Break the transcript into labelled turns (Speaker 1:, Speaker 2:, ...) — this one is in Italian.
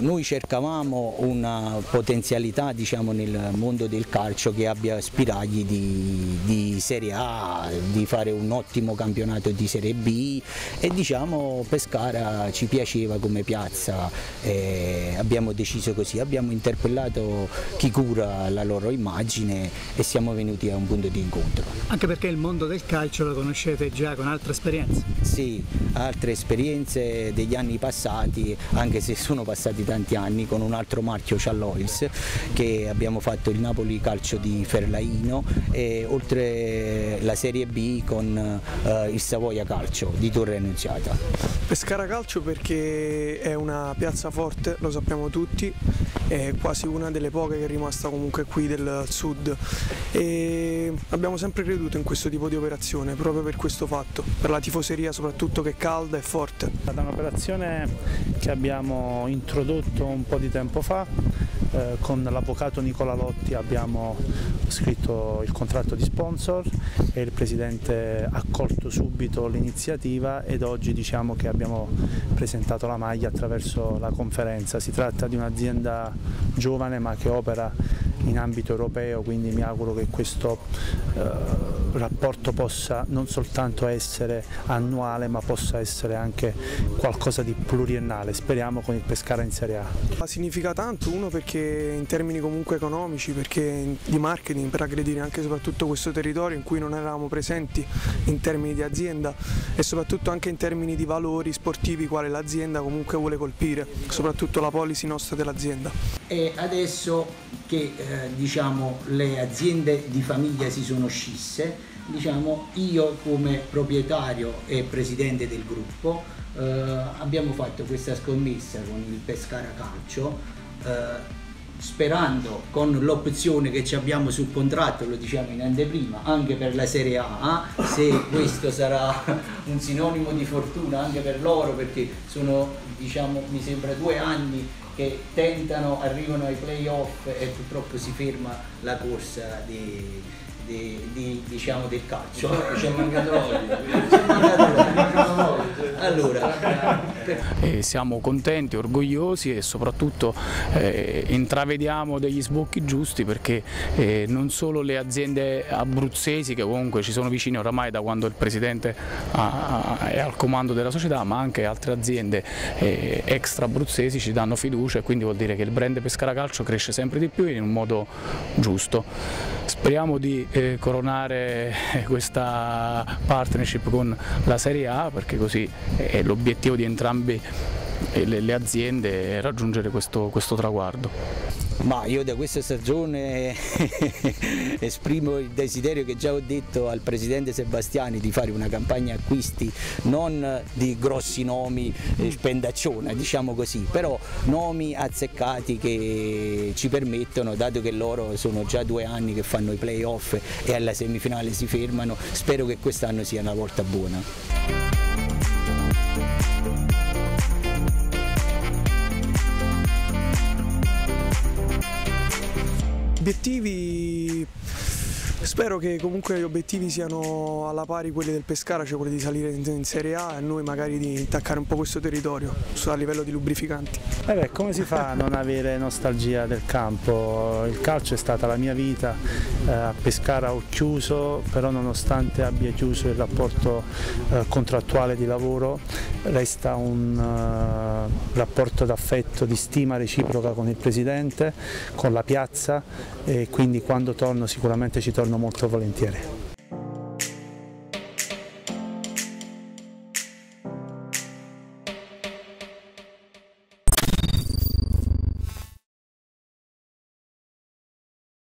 Speaker 1: No, noi cercavamo una potenzialità diciamo, nel mondo del calcio che abbia spiragli di, di, Serie A, di fare un ottimo campionato di Serie B e diciamo Pescara ci piaceva come piazza, eh, abbiamo deciso così, abbiamo interpellato chi cura la loro immagine e siamo venuti a un punto di incontro.
Speaker 2: Anche perché il mondo del calcio lo conoscete già con altre esperienze?
Speaker 1: Sì, altre esperienze degli anni passati, anche se sono passati tanti anni, con un altro marchio Cialloils che abbiamo fatto il Napoli Calcio di Ferlaino e oltre la Serie B con eh, il Savoia Calcio di Torre Annunziata.
Speaker 3: Pescara Calcio perché è una piazza forte, lo sappiamo tutti, è quasi una delle poche che è rimasta comunque qui del sud e abbiamo sempre creduto in questo tipo di operazione proprio per questo fatto, per la tifoseria soprattutto che è calda e forte. È
Speaker 4: stata un'operazione che abbiamo introdotto un po' di tempo fa eh, con l'avvocato Nicola Lotti abbiamo scritto il contratto di sponsor e il Presidente ha accolto subito l'iniziativa ed oggi diciamo che abbiamo presentato la maglia attraverso la conferenza. Si tratta di un'azienda giovane ma che opera in ambito europeo, quindi mi auguro che questo eh, rapporto possa non soltanto essere annuale ma possa essere anche qualcosa di pluriennale, speriamo con il Pescara in Serie A.
Speaker 3: Significa tanto, uno perché in termini comunque economici, perché di marketing per aggredire anche e soprattutto questo territorio in cui non eravamo presenti in termini di azienda e soprattutto anche in termini di valori sportivi quale l'azienda comunque vuole colpire, soprattutto la policy nostra dell'azienda.
Speaker 1: E adesso che eh, diciamo, le aziende di famiglia si sono scisse, diciamo, io come proprietario e presidente del gruppo eh, abbiamo fatto questa scommessa con il Pescara Calcio eh, sperando con l'opzione che abbiamo sul contratto, lo diciamo in anteprima, anche per la Serie A, se questo sarà un sinonimo di fortuna anche per loro perché sono diciamo mi sembra due anni che tentano, arrivano ai playoff e purtroppo si ferma la corsa di, di, di, diciamo, del calcio.
Speaker 5: Ci è mancato
Speaker 4: allora, per... siamo contenti, orgogliosi e soprattutto eh, intravediamo degli sbocchi giusti perché eh, non solo le aziende abruzzesi che comunque ci sono vicine oramai da quando il Presidente ha, ha, è al comando della società ma anche altre aziende eh, extra abruzzesi ci danno fiducia e quindi vuol dire che il brand Pescara Calcio cresce sempre di più in un modo giusto. Speriamo di eh, coronare questa partnership con la Serie A perché così è l'obiettivo di entrambe le, le aziende raggiungere questo, questo traguardo.
Speaker 1: Ma io da questa stagione esprimo il desiderio che già ho detto al Presidente Sebastiani di fare una campagna acquisti non di grossi nomi, eh, spendacciona diciamo così, però nomi azzeccati che ci permettono, dato che loro sono già due anni che fanno i playoff e alla semifinale si fermano, spero che quest'anno sia una volta buona.
Speaker 3: Obiettivi Spero che comunque gli obiettivi siano alla pari quelli del Pescara, cioè quelli di salire in, Serie A e noi magari di intaccare un po' questo territorio a livello di lubrificanti.
Speaker 4: Eh beh, come si fa a non avere nostalgia del campo? Il calcio è stata la mia vita, eh, a Pescara ho chiuso, però nonostante abbia chiuso il rapporto eh, contrattuale di lavoro, resta un uh, rapporto d'affetto, di stima reciproca con il Presidente, con la piazza e quindi quando torno sicuramente ci molto volentieri.